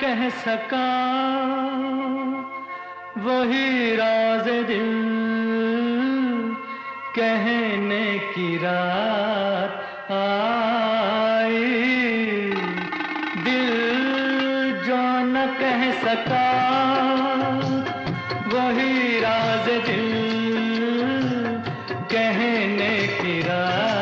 कह सका, वही राज दिल कहने की रात आई। दिल जो न कह सका, वही राज दिल कहने की रात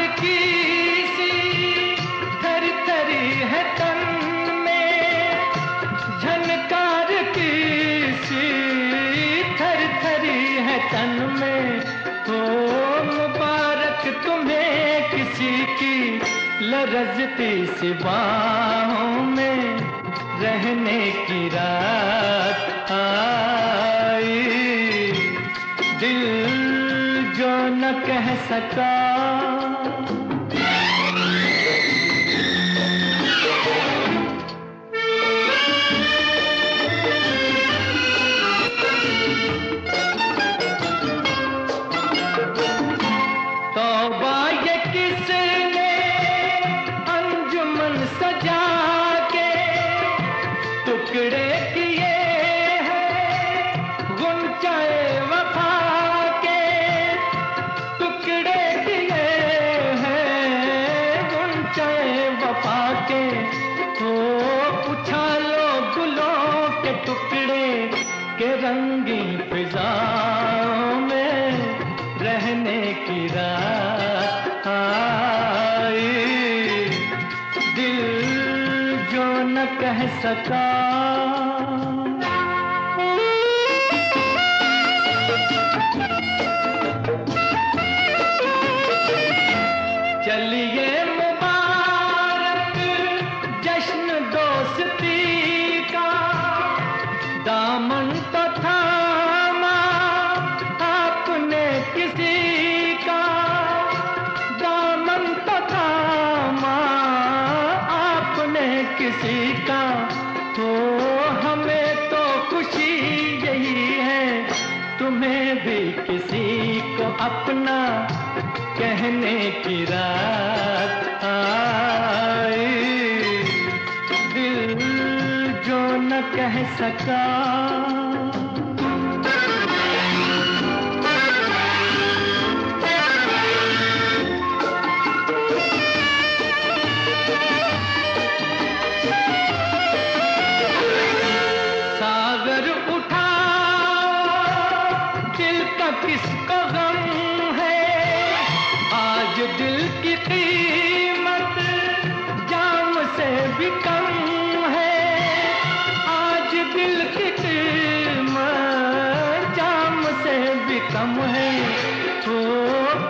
तन में हो मुबारक तुम्हें किसी की लरजती सी बाहों में रहने की रात आई। दिल जो न कह सका टुकड़े किए हैं गुंचाए वफा के टुकड़े किए हैं गुंचाए वफा के। ओ उछालो गुलों के टुकड़े के रंगी फिजाओं में रहने की रात सका किसी का तो हमें तो खुशी यही है। तुम्हें भी किसी को अपना कहने की रात आई। दिल जो न कह सका आज दिल की कीमत जाम से भी कम है। आज दिल की कीमत जाम से भी कम है। तो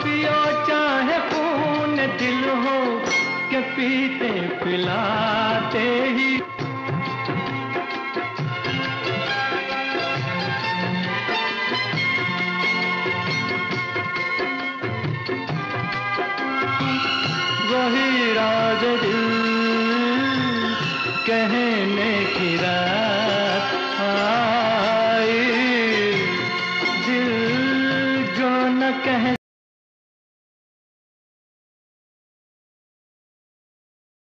पियो चाहे खून दिल हो, के पीते पिलाते राज कहने की रात